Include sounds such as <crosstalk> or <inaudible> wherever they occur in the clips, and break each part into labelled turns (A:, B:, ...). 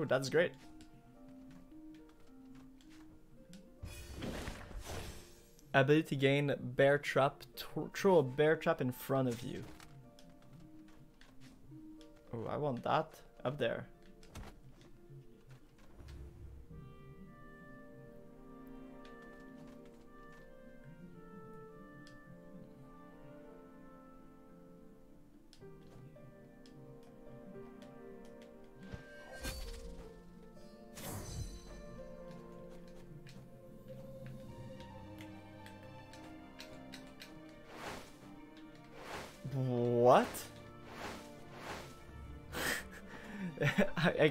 A: Ooh, that's great. Ability gain bear trap. throw a bear trap in front of you. Oh, I want that up there.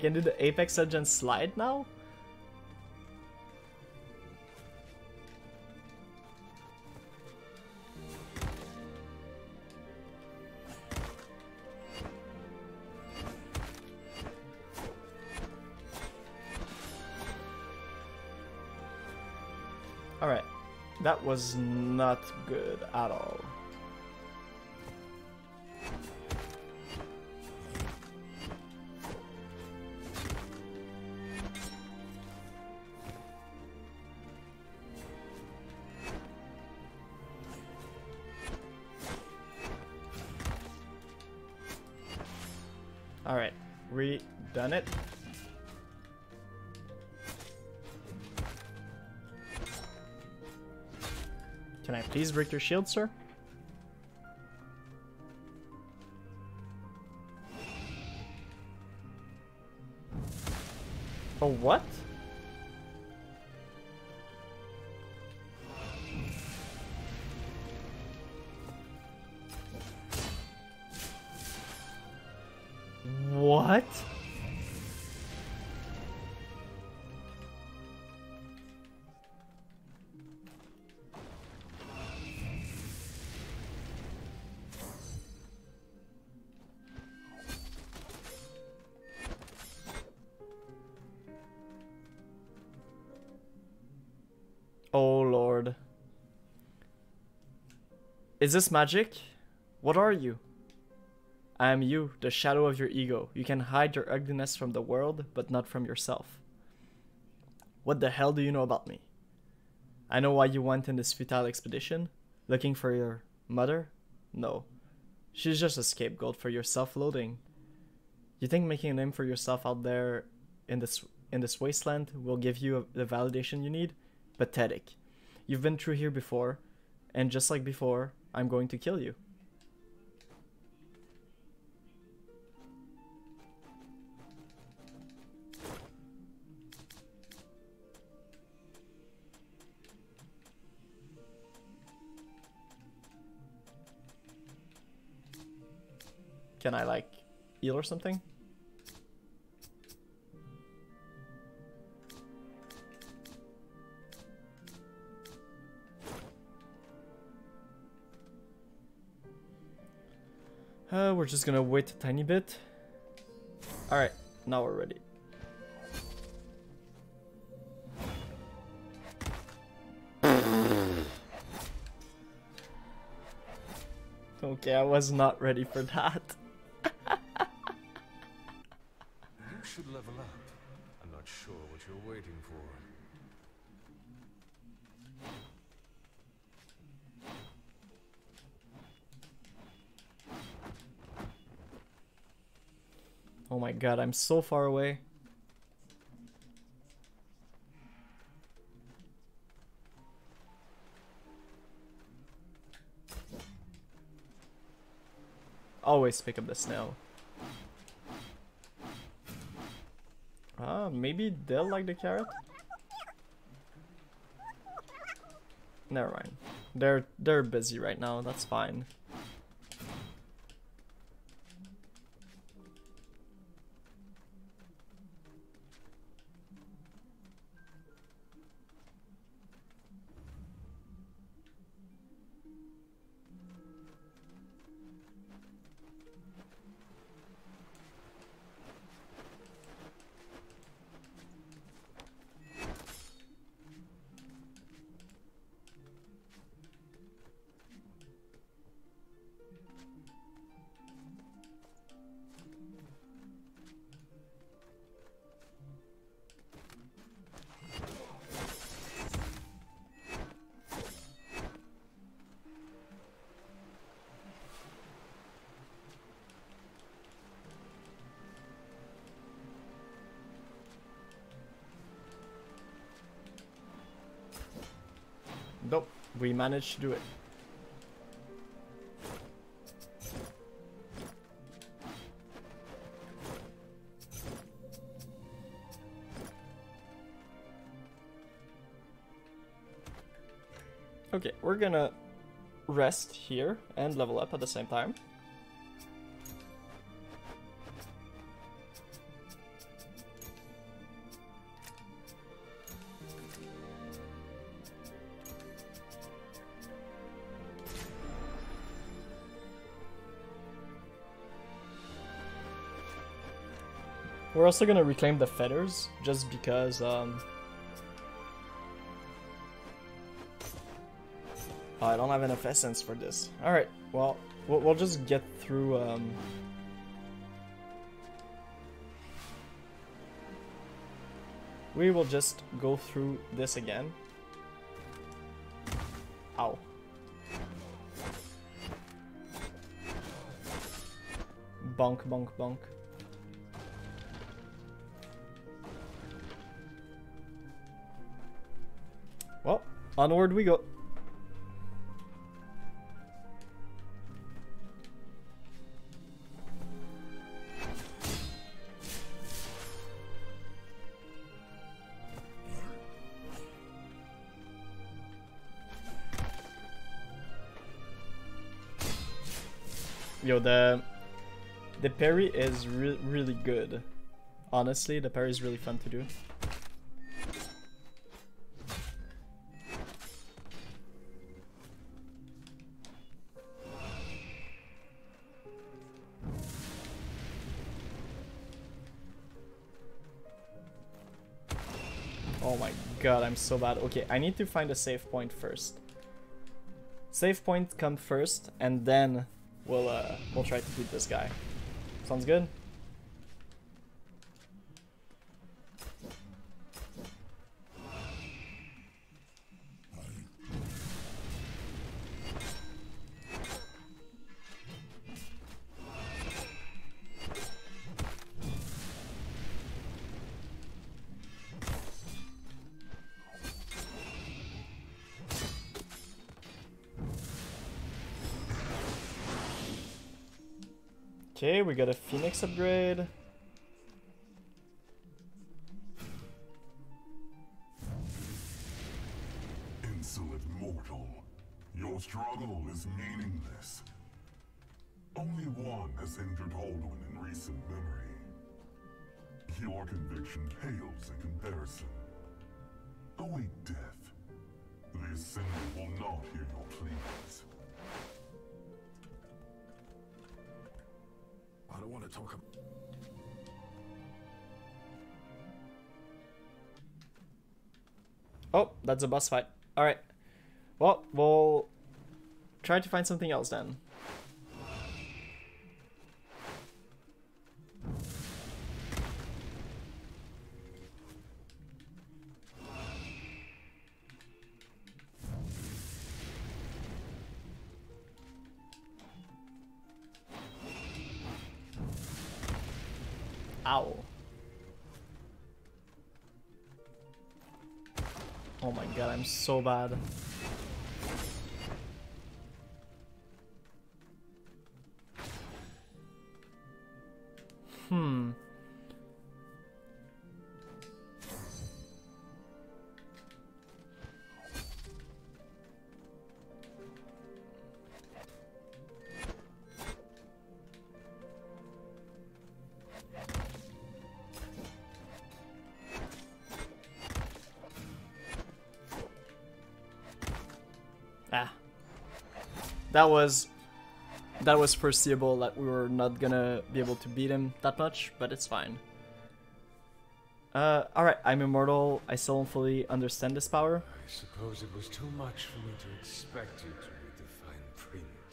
A: Can do the Apex and slide now? Alright, that was not good at all. Done it. Can I please break your shield, sir? Oh, what? Is this magic? What are you? I am you, the shadow of your ego. You can hide your ugliness from the world, but not from yourself. What the hell do you know about me? I know why you went in this futile expedition. Looking for your mother? No. She's just a scapegoat for your self-loathing. You think making a name for yourself out there in this in this wasteland will give you the validation you need? Pathetic. You've been through here before, and just like before, I'm going to kill you. Can I like heal or something? Uh, we're just gonna wait a tiny bit. Alright, now we're ready. <laughs> Okay, I was not ready for that. God, I'm so far away. Always pick up the snail. Ah, maybe they'll like the carrot? Never mind. They're they're busy right now, that's fine. We managed to do it. Okay, we're gonna rest here and level up at the same time. Also gonna reclaim the feathers, just because, um... oh, I don't have enough essence for this. Alright, well, well, we'll just get through, um... We will just go through this again. Ow. Bonk, bonk, bonk. Onward we go. Yo, the the parry is re really good. Honestly, the parry is really fun to do. I'm so bad. Okay, I need to find a save point first. Save point come first, and then we'll uh, we'll try to beat this guy. Sounds good. We got a Phoenix upgrade.
B: Insolent mortal, your struggle is meaningless. Only one has injured Holduin in recent memory. Your conviction pales in comparison. Await death. The Assembly will not hear your pleas.
C: I don't want to talk. ab-
A: Oh, that's a boss fight. Alright. Well, we'll try to find something else then. So bad. That was that was foreseeable that we were not gonna be able to beat him that much, but it's fine. Uh, alright, I'm immortal. I still don't fully understand this power.
D: I suppose it was too much for me to expect you to read the fine print.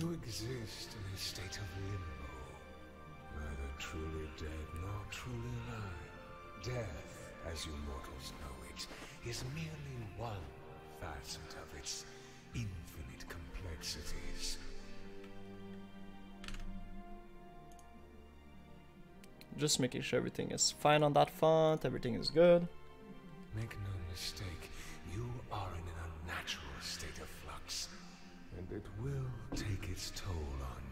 D: You exist in a state of limbo. Neither truly dead nor truly alive. Death, as you mortals know it, is merely one facet of its infinite complexities.
A: Just making sure everything is fine on that font, everything is good.
D: Make no mistake, you are in an unnatural state of flux, and it will take its toll on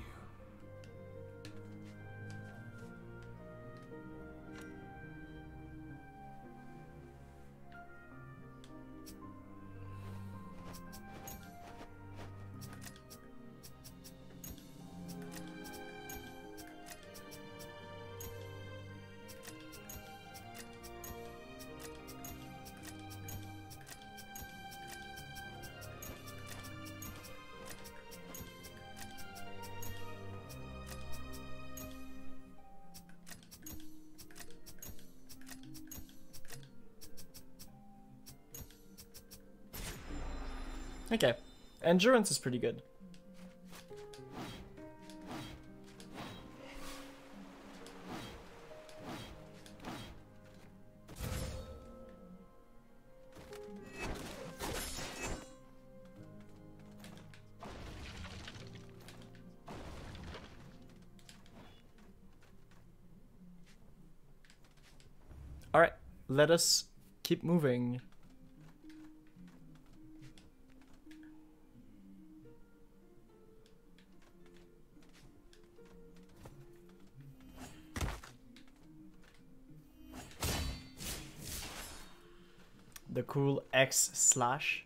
A: Okay. Endurance is pretty good. Alright, let us keep moving. X slash.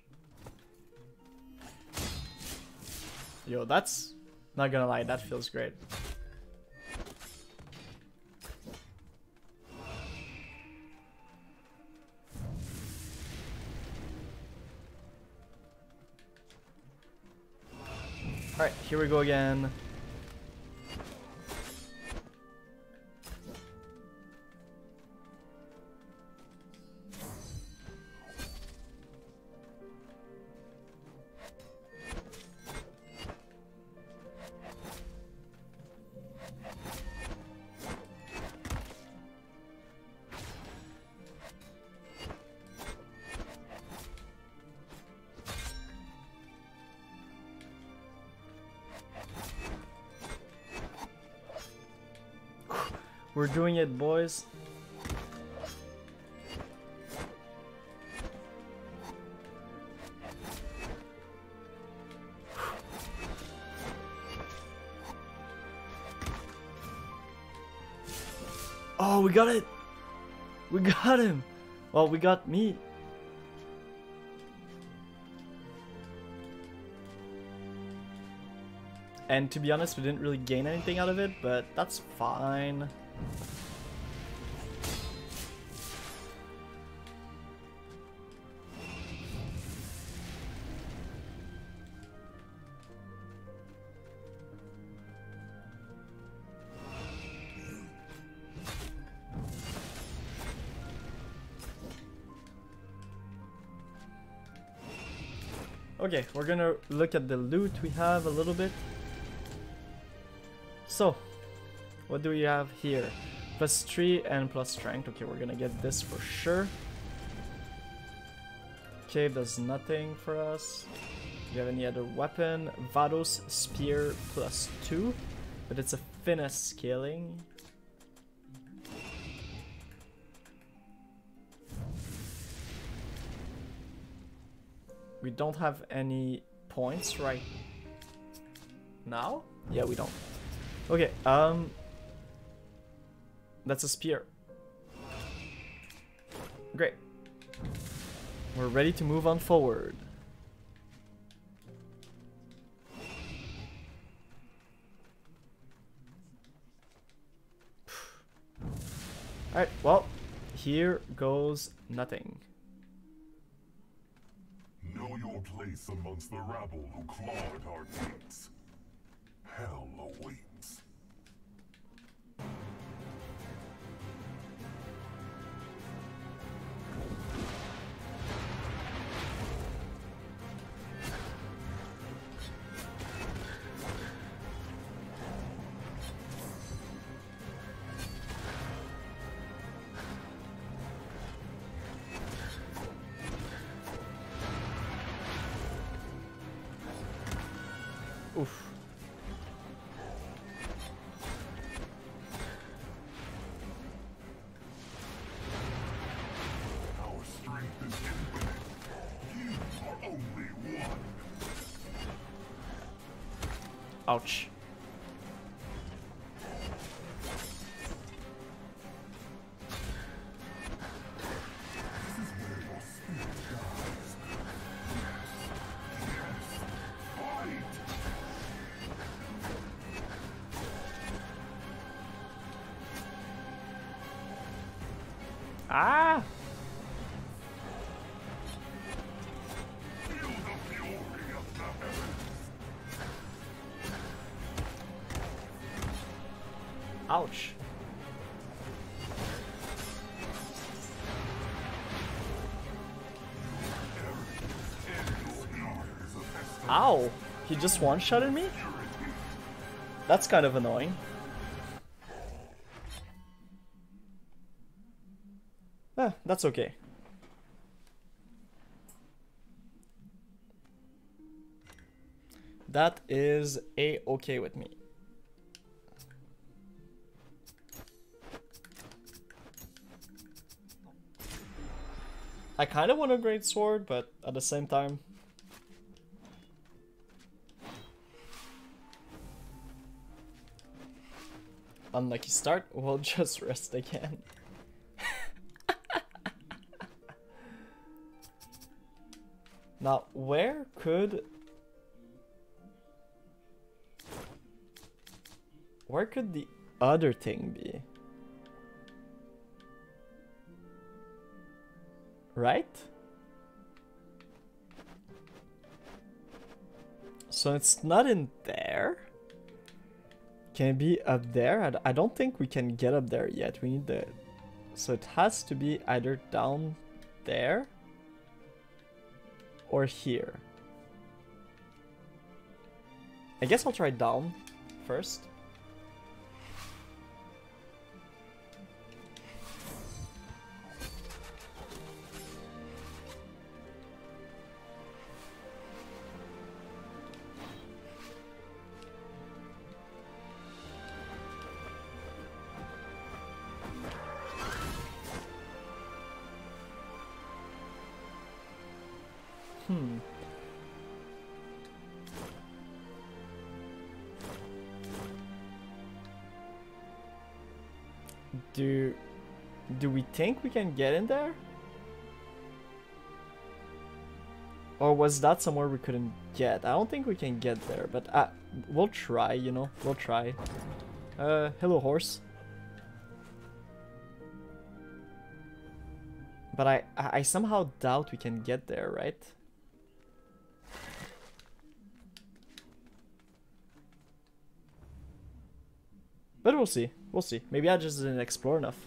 A: Yo, that's not gonna lie, that feels great. Alright, here we go again. It, boys. Oh, we got it! We got him! Well, we got me. And to be honest, we didn't really gain anything out of it, but that's fine. Okay, we're gonna look at the loot we have a little bit. So, what do we have here? Plus 3 and plus strength. Okay, we're gonna get this for sure. Cave does nothing for us. Do you have any other weapon? Vados Spear plus 2, but it's a finesse scaling. We don't have any points right now? Yeah, we don't. Okay, um... That's a spear. Great. We're ready to move on forward. Alright, well, here goes nothing.
B: Place amongst the rabble who clawed our gates. Hell awaits.
A: Ouch. Ouch. Ow! He just one-shotted me? That's kind of annoying. Eh, that's okay. That is a-okay with me. I kind of want a great sword, but at the same time... Unlucky start, <laughs> we'll just rest again. <laughs> now, where could... Where could the other thing be? Right? So it's not in there. Can it be up there? I, I don't think we can get up there yet. We need the... So it has to be either down there or here. I guess I'll try down first. Do do we think we can get in there? Or was that somewhere we couldn't get? I don't think we can get there, but uh, we'll try, you know, we'll try. Uh, hello horse. But I, I somehow doubt we can get there, right? We'll see. We'll see. Maybe I just didn't explore enough.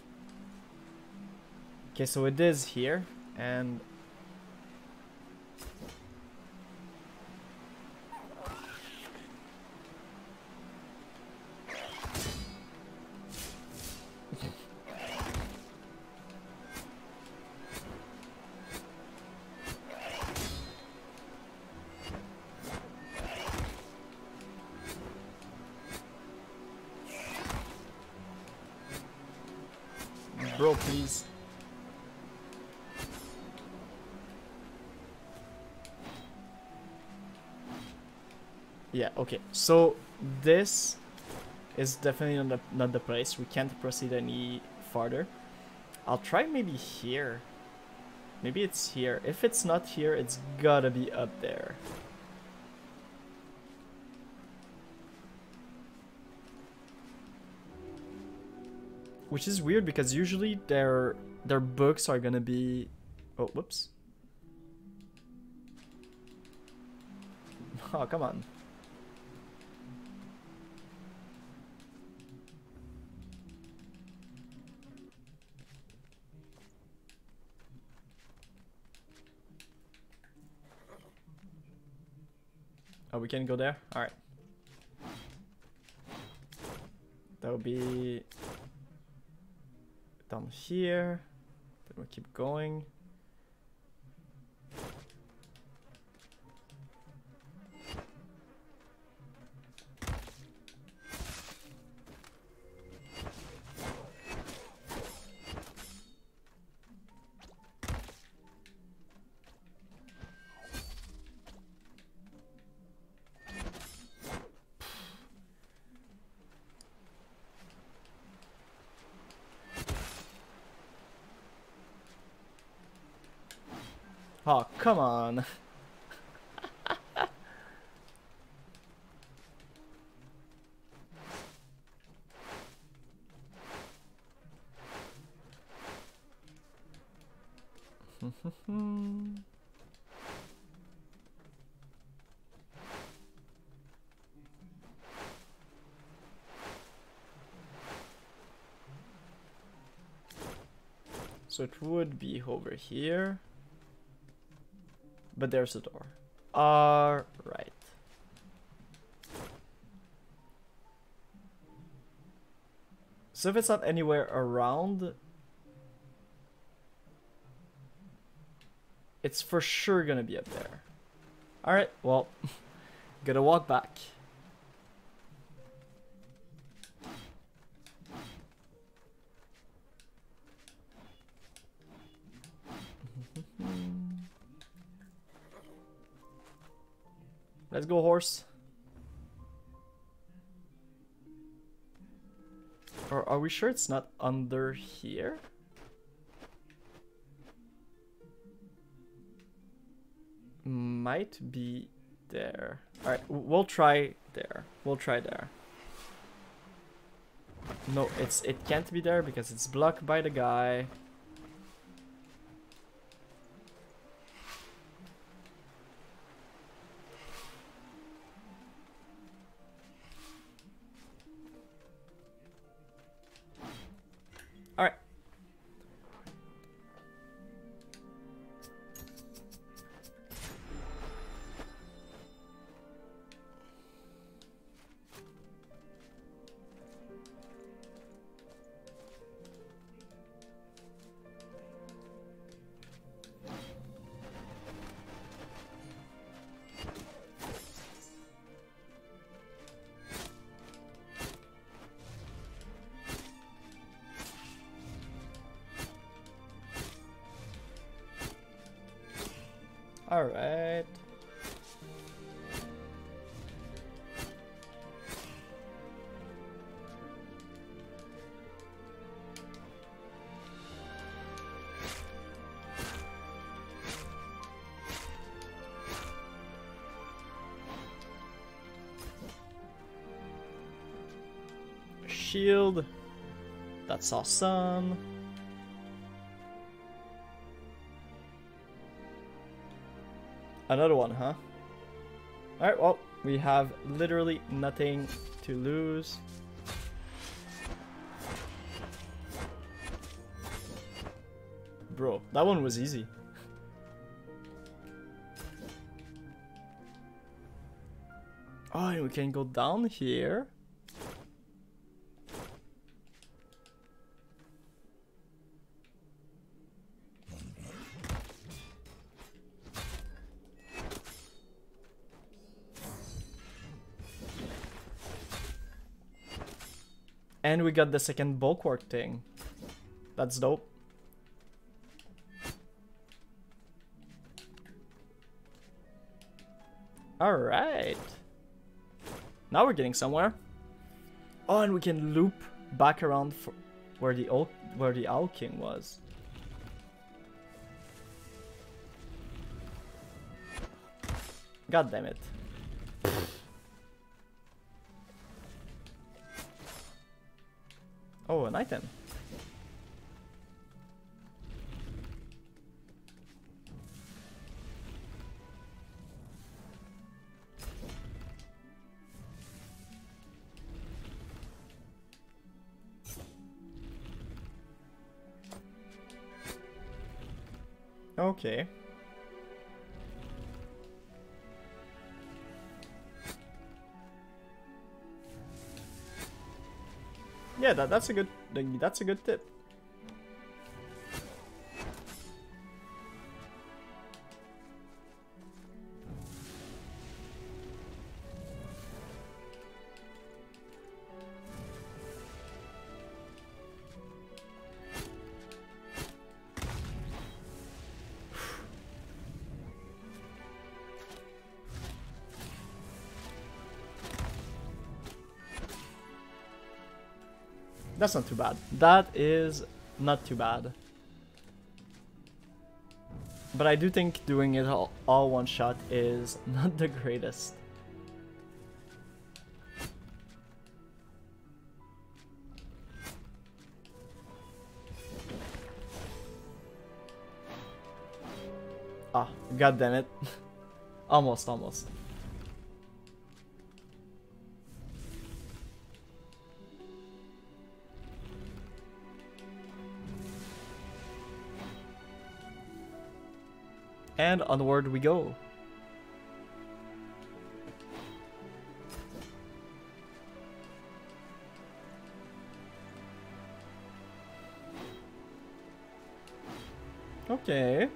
A: Okay, so it is here, and... Bro, please. Yeah, okay. So this is definitely not the, not the place. We can't proceed any farther. I'll try maybe here. Maybe it's here. If it's not here, it's gotta be up there. Which is weird because usually their their books are gonna be Oh whoops. <laughs> Oh come on. Oh, we can go there? Alright. That would be down here. Then we'll keep going. Oh, come on. so it would be over here. But there's the door. Alright. So if it's not anywhere around, it's for sure gonna be up there. Alright, well, <laughs> gotta walk back. Let's go, horse. Or are we sure it's not under here? Might be there. Alright, we'll try there. We'll try there. No, it's it can't be there because it's blocked by the guy. Alright. Shield. That's awesome. Another one, huh? Alright, well, we have literally nothing to lose. Bro, that one was easy. Oh, we can go down here. We got the second bulwark thing. That's dope. Alright. Now we're getting somewhere. Oh, and we can loop back around for where the old, where the Owl King was. God damn it. Oh, an item. Okay. Yeah, that, that's a good that's a good tip. That's not too bad. That is not too bad. But I do think doing it all, all one shot is <laughs> not the greatest. Ah, god damn it. <laughs> almost, almost. And onward we go. Okay.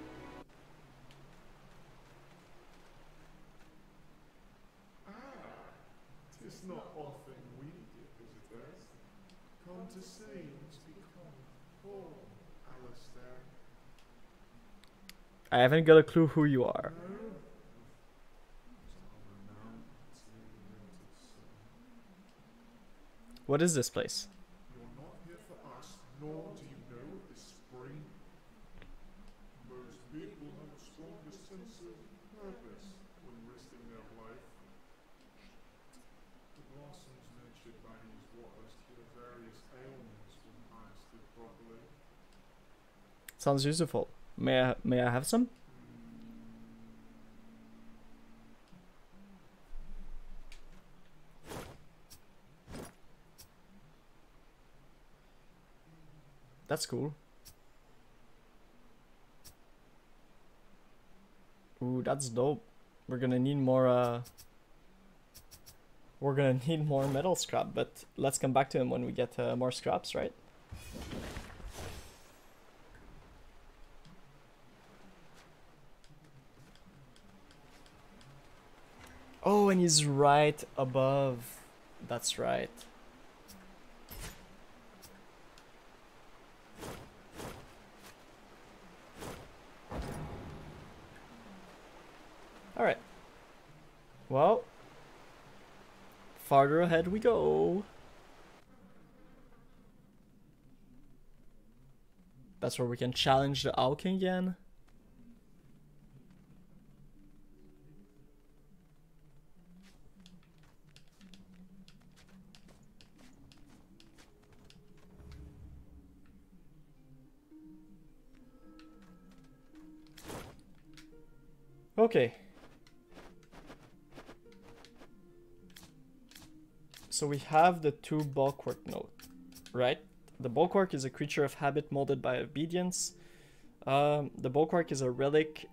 C: Tis not often we get visitors. Come to see and speak come. Oh, Alistair.
A: I haven't got a clue who you are. What is this place?
C: You're not here for us, nor do you know this spring. Most people have a stronger sense of purpose when risking their life. The blossoms nurtured by these waters cure various ailments when harvested properly.
A: Sounds useful. May I may I have some? That's cool. Ooh, that's dope. We're gonna need more uh we're gonna <laughs> need more metal scrap, but let's come back to him when we get uh, more scraps, right? And he's right above. That's right. Alright. Well, farther ahead we go. That's where we can challenge the King again. Okay. So we have the two bulwark note, right? The bulwark is a creature of habit molded by obedience. Um, the bulwark is a relic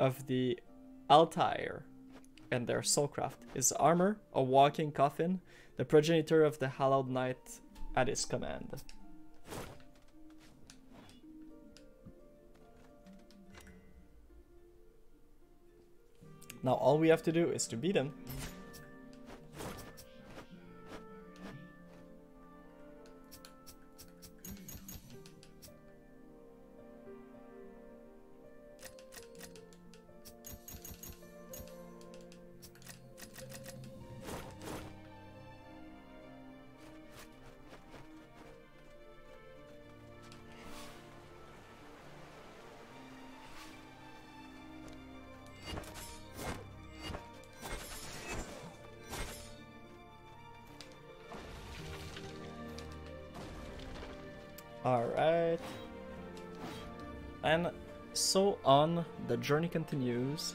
A: of the Altair and their soulcraft. His armor, a walking coffin, the progenitor of the hallowed knight at his command. Now all we have to do is to beat him. Alright. And so on, the journey continues.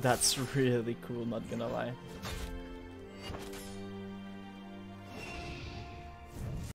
A: That's <laughs> really cool, not gonna lie.